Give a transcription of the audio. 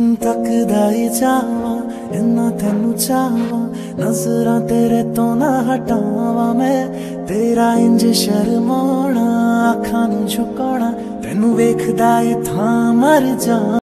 ਤੱਕਦਾ ਏ ਜਾਵਾਂ ਇੰਨਾ ਤੈਨੂੰ ਚਾਹਾਂ, ਨਜ਼ਰਾਂ ਤੇਰੇ ਤੋਂ ਨਾ ਹਟਾਵਾਂ ਮੈਂ। ਤੇਰਾ ਇੰਜ ਸ਼ਰਮਾਉਣਾ, ਅੱਖਾਂ ਨੂੰ ਝੁਕਾਉਣਾ, ਤੈਨੂੰ ਵੇਖਦਾ ਏ ਥਾਂ ਮਰ ਜਾ